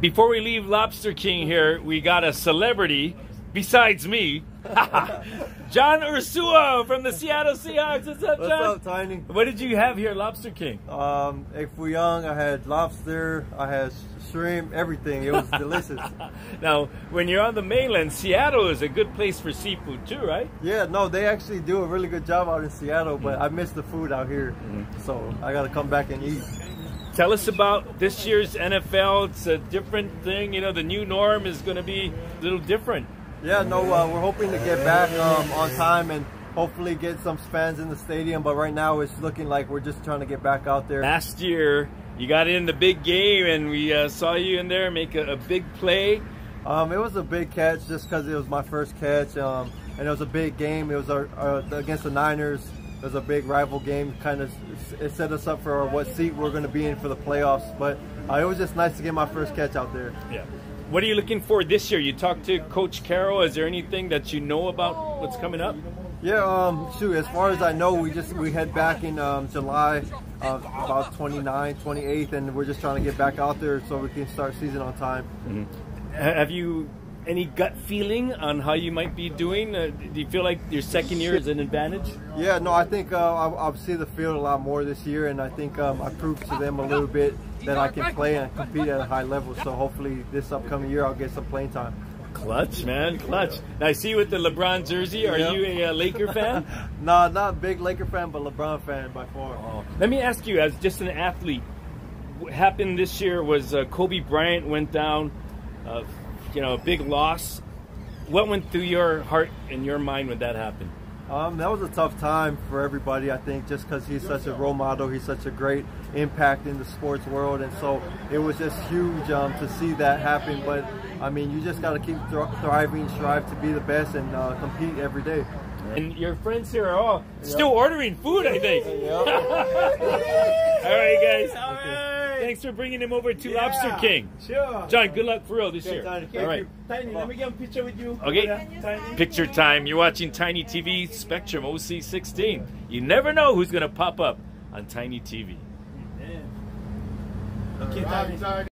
Before we leave Lobster King here, we got a celebrity besides me. John Ursua from the Seattle Seahawks. What's up, What's John? up, Tiny? What did you have here, Lobster King? Um, if we young, I had lobster, I had shrimp, everything. It was delicious. Now, when you're on the mainland, Seattle is a good place for seafood too, right? Yeah, no, they actually do a really good job out in Seattle, but I miss the food out here, so I got to come back and eat. Tell us about this year's NFL. It's a different thing. You know, the new norm is going to be a little different. Yeah, no, uh, we're hoping to get back um, on time and hopefully get some fans in the stadium. But right now, it's looking like we're just trying to get back out there. Last year, you got in the big game, and we uh, saw you in there make a, a big play. Um, it was a big catch just because it was my first catch, um, and it was a big game. It was our, our, against the Niners. Was a big rival game. Kind of, it set us up for what seat we're going to be in for the playoffs. But uh, it was just nice to get my first catch out there. Yeah. What are you looking for this year? You talked to Coach Carroll. Is there anything that you know about what's coming up? Yeah, um, shoot. As far as I know, we just we head back in um, July, uh, about 29, 28th, and we're just trying to get back out there so we can start season on time. Ha- Have you any gut feeling on how you might be doing? Uh, do you feel like your second year is an advantage? Yeah, no, I think uh, I'll, I'll see the field a lot more this year, and I think um, I proved to them a little bit that I can play and compete at a high level. So hopefully this upcoming year I'll get some playing time. Clutch, man, clutch. Now I see you with the LeBron jersey. Are Yeah. you a, uh Laker fan? nah, not a big Laker fan, but LeBron fan by far. Let me ask you, as just an athlete, what happened this year was uh, Kobe Bryant went down, uh, you know, a big loss. What went through your heart and your mind when that happened? Um, that was a tough time for everybody, I think, just because he's such a role model. He's such a great impact in the sports world. And so it was just huge um, to see that happen. But, I mean, you just got to keep thr- thriving, strive to be the best, and uh, compete every day. And your friends here are all still ordering food, I think. Yeah. all right, guys. Thanks for bringing him over to Lobster King. Sure. John, good luck for real this year. Tiny. All right. Tiny, let me get a picture with you. Okay. Tiny. Picture time. You're watching Tiny TV Spectrum OC16. You never know who's going to pop up on Tiny TV. Okay, Tiny.